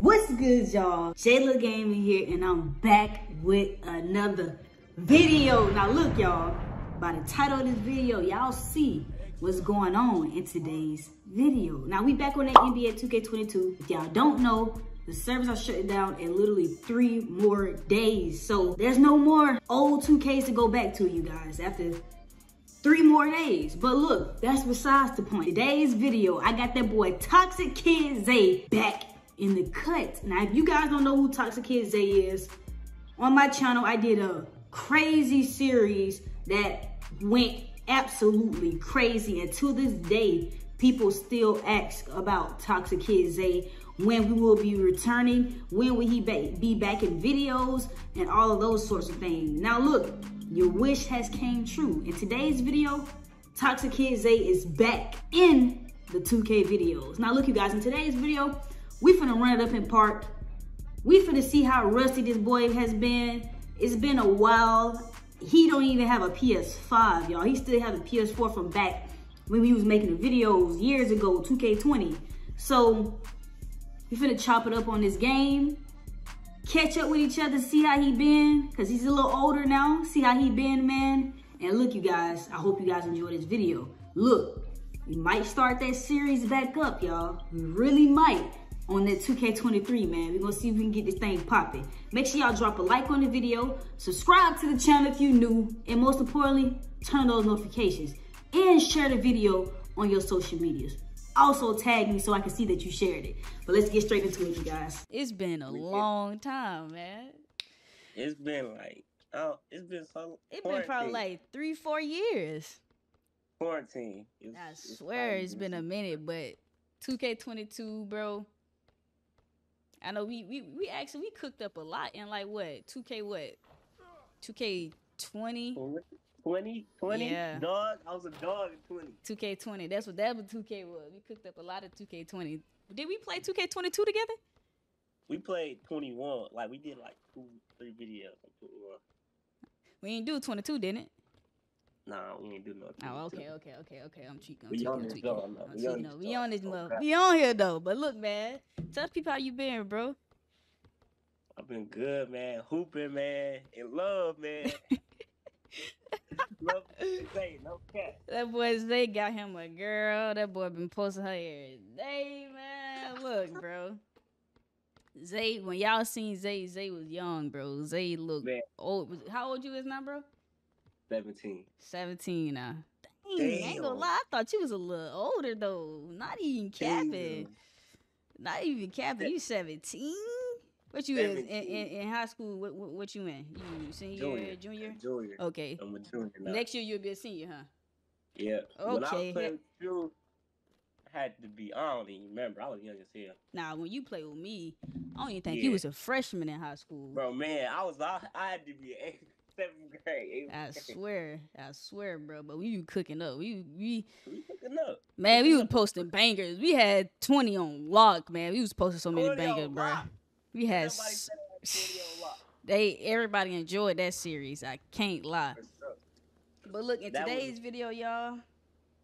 What's good, y'all? Jayla Gaming here, and I'm back with another video. Now, look, y'all, by the title of this video, y'all see what's going on in today's video. Now, we back on that NBA 2K22. If y'all don't know, the servers are shutting down in literally three more days. So there's no more old 2Ks to go back to, you guys, after three more days. But look, that's besides the point. Today's video, I got that boy Toxic Kid Zay back in the cut. Now, if you guys don't know who Toxic Kid Zay is, on my channel, I did a crazy series that went absolutely crazy. And to this day, people still ask about Toxic Kid Zay, when we will be returning, when will he be back in videos, and all of those sorts of things. Now look, your wish has came true. In today's video, Toxic Kid Zay is back in the 2K videos. Now look you guys, in today's video, we finna run it up in park. We finna see how rusty this boy has been. It's been a while. He don't even have a PS5, y'all. He still have a PS4 from back when we was making the videos years ago, 2K20. So, we finna chop it up on this game. Catch up with each other, see how he been. Cause he's a little older now. See how he been, man. And look, you guys, I hope you guys enjoy this video. Look, we might start that series back up, y'all. We really might on that 2K23, man. We're gonna see if we can get this thing popping. Make sure y'all drop a like on the video, subscribe to the channel if you're new, and most importantly, turn those notifications and share the video on your social medias. Also tag me so I can see that you shared it. But let's get straight into it, you guys. It's been a long time, man. It's been like, oh, it's been so. It's been probably like three, four years. Quarantine. It's, I swear it's, it's been a minute, but 2K22, bro I know we we we actually we cooked up a lot in like what two K what two K twenty. 20, 20, yeah. dog. I was a dog in 20. 2K20. That's what that was 2K was. We cooked up a lot of 2K20. Did we play 2K22 together? We played 21. Like we did like two, three videos on 21. We didn't do 22, didn't it? Nah, we ain't do nothing. Oh, okay, okay, okay, okay. I'm cheating. I'm we tweaking. I'm tweaking. Though, I'm we, tweaking. On we on this mother. We on here though. But look, man. Tell people how you been, bro. I've been good, man. Hooping, man. In love, man. love Zay, no cat. That boy Zay got him a girl. That boy been posting her every day, man. Look, bro. Zay, when y'all seen Zay, Zay was young, bro. Zay looked man. old. How old you is now, bro? 17. 17 now. Dang, Damn. I ain't gonna lie. I thought you was a little older though. Not even capping. Damn. Not even capping. You 17? What you 17. in, in, in, high school? What, what, what you in? You senior, junior, junior? Junior. Okay. I'm a junior now. Next year you'll be a senior, huh? Yeah. Okay. When I played you, had to be. I don't even remember. I was young as hell. Nah, when you played with me, I don't even think yeah. you was a freshman in high school. Bro, man, I was. I, I had to be seventh grade. I swear, I swear, bro. But we were cooking up. We we, we cooking up. Man, we was posting bangers. We had twenty on lock, man. We was posting so many bangers, bro. Lock. We had. S- they everybody enjoyed that series. I can't lie. But look, in that today's was, video, y'all,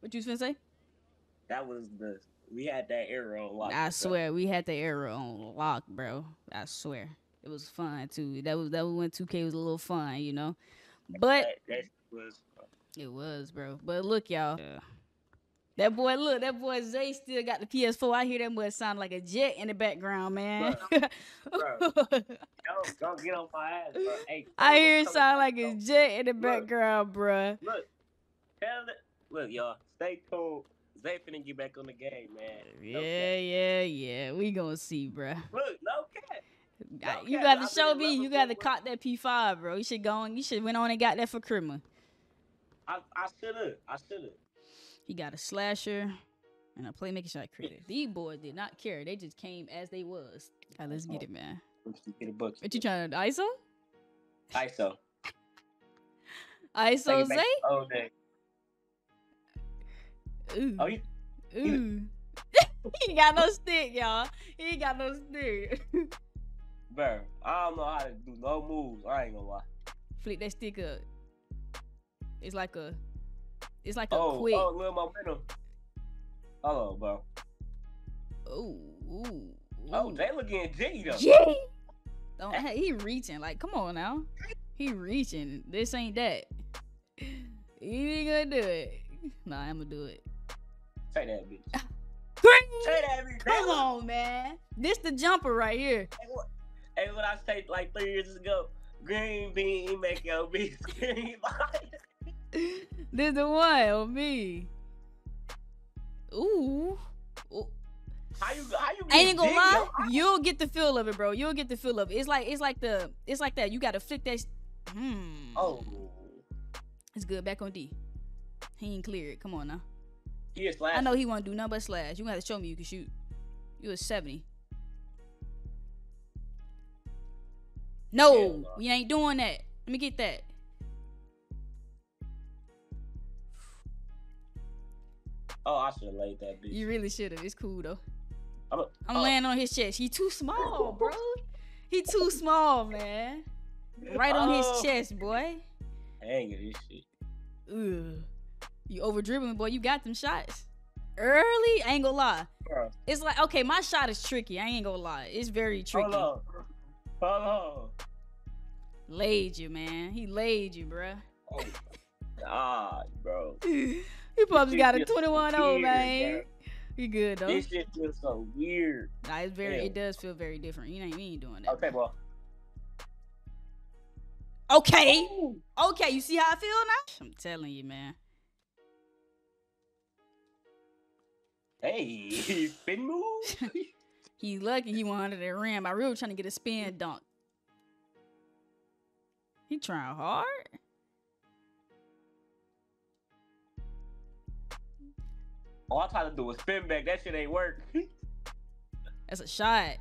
what you was gonna say? That was the we had that era on lock. I swear, we had the era on lock, bro. I swear. It was fun too. That was that was when 2K was a little fun, you know. But that, that was fun. it was, bro. But look, y'all. Yeah. That boy, look, that boy Zay still got the PS4. I hear that boy sound like a jet in the background, man. Bro, bro. don't, don't get on my ass, bro. Hey, I hear it sound like a jet in the look, background, bro. Look, tell it. Look, y'all, stay cool. Zay finna get back on the game, man. Yeah, yeah, yeah. We gonna see, bro. Look, no cap you got to show me. You got to caught that P5, bro. You should go on. You should went on and got that for Krima. I I should have. I should have. He got a slasher and a playmaking shot creator. These boys did not care. They just came as they was. All right, let's get it, man. Get a book. What you trying to ISO? ISO. ISO Zay? Oh, day. Ooh. Oh, you, Ooh. he got no stick, y'all. he got no spirit. Bro, I don't know how to do no moves. I ain't gonna lie. Flick that stick up. It's like a, it's like a Oh, quick. oh, little momentum. Hello, bro. Ooh, ooh, Oh, they looking jiggy though. Jay. Don't hey, he reaching like come on now. He reaching. This ain't that. He ain't gonna do it. Nah, I'm gonna do it. Say that, bitch. Say that, bitch. Come on, man. This the jumper right here. Hey, what, hey, what I said like three years ago? Green bean make your bitch green. This the one on me. Ooh. Ooh. How you how you I ain't gonna lie, you'll get the feel of it, bro. You'll get the feel of it. It's like it's like the it's like that. You gotta flick that. Hmm. Oh, it's good. Back on D. He ain't cleared. Come on now. he is slash. I know he want to do nothing but slash. You gotta show me you can shoot. You was seventy. No, no. we ain't doing that. Let me get that. Oh, I should have laid that bitch. You really should have. It's cool though. I'm, a, I'm oh, laying on his chest. He too small, bro. He too small, man. Right on his Oh. chest, boy. Hang it, this shit. Ugh. You over dribbling, boy. You got them shots. Early, I ain't gonna lie. Bro, It's like okay, my shot is tricky. I ain't gonna lie. It's very tricky. Hold on. Hold on. Laid you, man. He laid you, bruh. Oh, God, bro. he probably got a shit feels 21 so 0, man. bro. You good though? This shit feels so weird. Nah, it's very. Yeah. It does feel very different. You ain't, we ain't doing that. Okay, well. Okay. Okay. You see how I feel now? I'm telling you, man. Hey, spin move. He lucky he wanted that rim. I really trying to get a spin dunk. He trying hard. All I tried to do was spin back. That shit ain't work. That's a shot.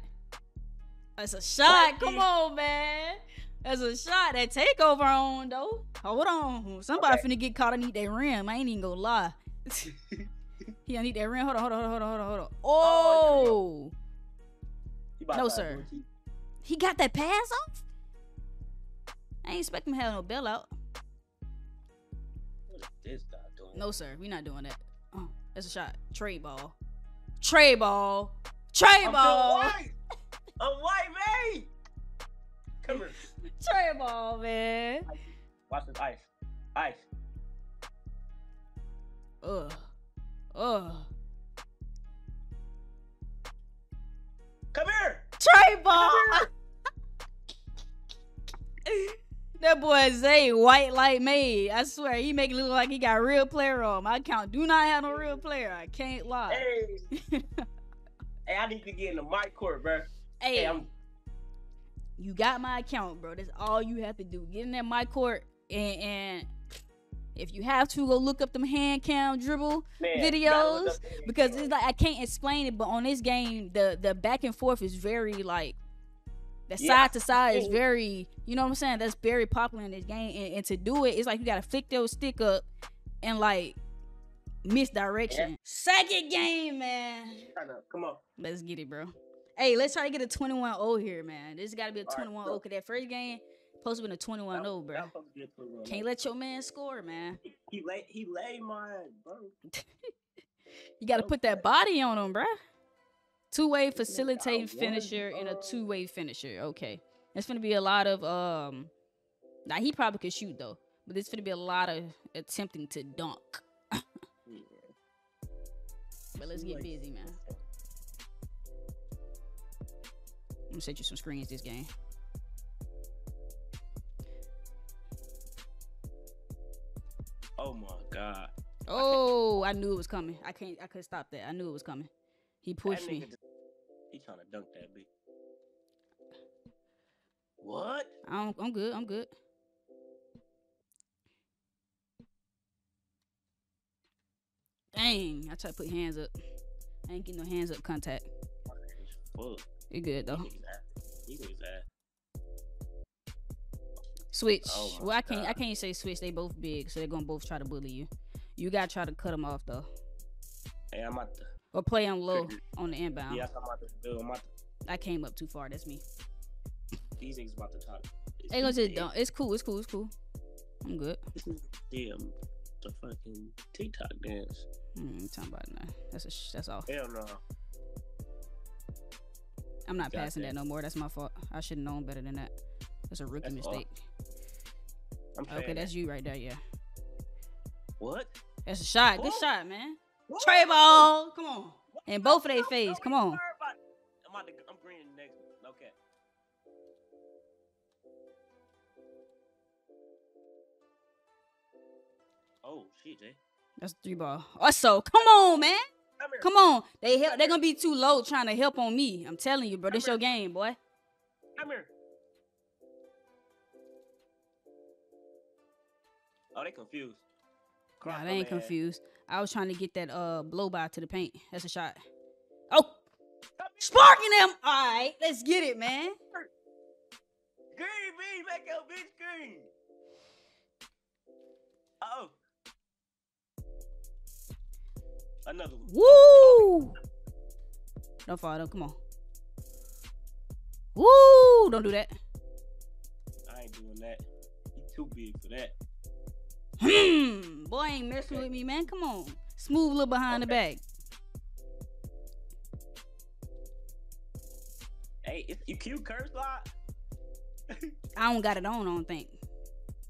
That's a shot. Come on, man. That's a shot. That takeover on though. Hold on. Somebody Okay. finna get caught and eat that rim. I ain't even gonna lie. he gonna eat that rim. Hold on, hold on, hold on, hold on, hold on. Oh, about oh. No, sir. he got that pass off. I ain't expect him to have no bailout. What is this guy doing? No, sir. We not doing that. Oh, that's a shot. Trade ball. Trade ball. Trade I'm ball. white. I'm white, man. Come here. Trade ball, man. Watch this ice. Ice. Ugh. Ugh. Here. Trade ball. Come that boy Zay white like me. I swear he make it look like he got real player on. My account do not have no real player. I can't lie. Hey. hey, I need to get in the MyCourt, bro. Hey, Hey, I'm. you got my account, bro. That's all you have to do. Get in that MyCourt and, and if you have to go look up them hand cam dribble Man, videos because it's like I can't explain it, but on this game the the back and forth is very like the Yeah, side to side is very you know what I'm saying. That's very popular in this game, and, and to do it, it's like you gotta flick those stick up and like misdirection. Second game, man. Come on. Let's get it, bro. Hey, let's try to get a 21-0 here, man. This got to be a All right, 21-0 bro. because that first game supposed to be a 21-0, bro. was supposed to be a 21. Can't let your man score, man. He lay. He lay mine, bro. You got to put that body on him, bro. Two-way got facilitating finisher and a uh, two-way finisher. Okay. Going to be a lot of um Now he probably could shoot though, but going to be a lot of attempting to dunk. Yeah. But let's get busy, man. I'm going to set you some screens this game. Oh my god. Oh, I knew it was coming. I can't I couldn't stop that. I knew it was coming. He pushed me. just- he trying to dunk that bitch. What? I'm I'm good. I'm good. Dang, I try to put hands up. I ain't getting no hands up contact. Fuck. You good though. He ass. He was ass. Switch. Oh well, I can't. I can't say switch. They both big, so they're gonna both try to bully you. You gotta try to cut them off though. Hey, I'm about to. Or play them low on the inbound. Yeah, I'm about to do. I'm about to, I came up too far. That's me. these niggas about to talk. They gonna just don't. It's cool. It's cool. It's cool. I'm good. Damn, the fucking TikTok dance. Mm, talking about that. That's a sh- that's all. Hell no. I'm not Got passing that. that. no more. That's my fault. I should have known better than that. That's a rookie That's all. I'm Okay, saying that's you right there. Yeah, what? that's a shot. Good shot, man. What? Trey ball. Come on. What? In both of their face. Come on. worry about it. I'm to. I'm green in the next one. Okay. Oh shit, Jay. That's three ball. Also, come on, man. Come here. Come on. They help. They're gonna be too low trying to help on me. I'm telling you, bro. This your game, boy. Come here. Oh, they confused. Nah, they ain't confused. I was trying to get that uh blow by to the paint. That's a shot. Oh, sparking them. All right, let's get it, man. Green bean, make your bitch green. Oh. Another one. Woo! Don't fall. Don't come on. Woo! Don't do that. I ain't doing that. He too big for that. Hmm. Boy ain't messing with me, man. Come on. Smooth little behind the back. Hey, if you cute curse lot. I don't got it on. I don't think.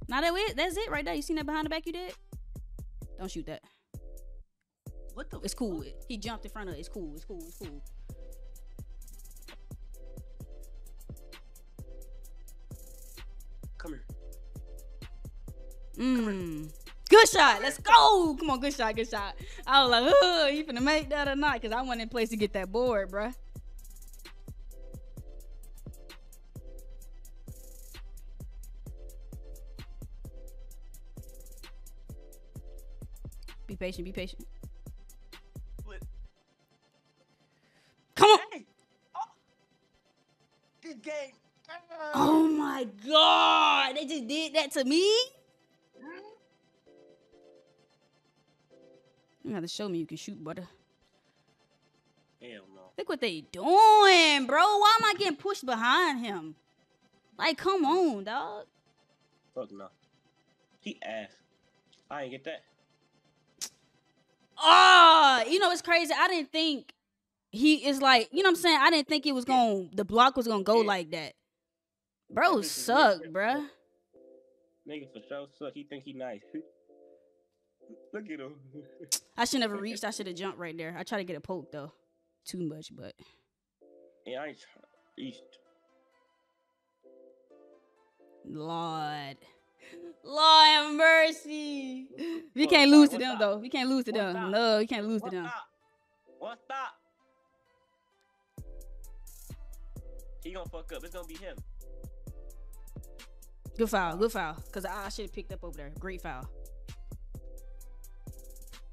Now that it. That's it right there. You seen that behind the back? You did. Don't shoot that. What the? It's cool. He jumped in front of it. It's cool. It's cool. It's cool. Mm. Good shot. Let's go. Come on, good shot, good shot. I was like, oh, you finna make that or not? Because I went in place to get that board, bruh. Be patient, be patient. What? Come on. Hey. Oh. Game. Oh my God. They just did that to me? You have to show me you can shoot, brother. Hell no. Look what they doing, bro. Why am I getting pushed behind him? Like, come on, dog. Fuck no. He ass. I ain't get that. Ah, you know it's crazy. I didn't think he is like, you know what I'm saying? I didn't think it was going to the block was gonna go Yeah. like that. Bro, suck, bruh. Nigga for sure suck. He think he nice. Look at him. I should never reached. I should have jumped right there. I tried to get a poke though. Too much, but yeah, I ain't try- East. Lord. Lord have mercy. We can't like, lose to them up? though. We can't lose to What's them. up? No, we can't lose to them. up? What's up? He gonna fuck up. It's gonna be him. Good foul, good foul. Cause I, I should have picked up over there. Great foul.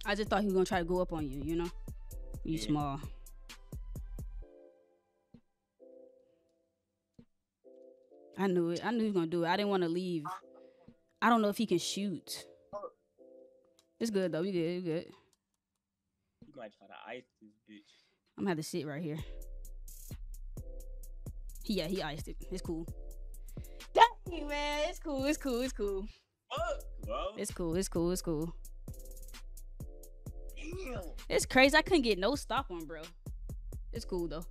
I just thought he was gonna try to go up on you, you know? You Yeah. small. I knew it. I knew he was gonna do it. I didn't want to leave. I don't know if he can shoot. It's good though. We good. We good. He might try to ice this bitch. I'm gonna have to sit right here. He, yeah, he iced it. It's cool. Dang, man. It's cool. It's cool. It's cool. Bro. It's cool. It's cool. It's cool. Damn. It's crazy. I couldn't get no stop on, bro. It's cool though.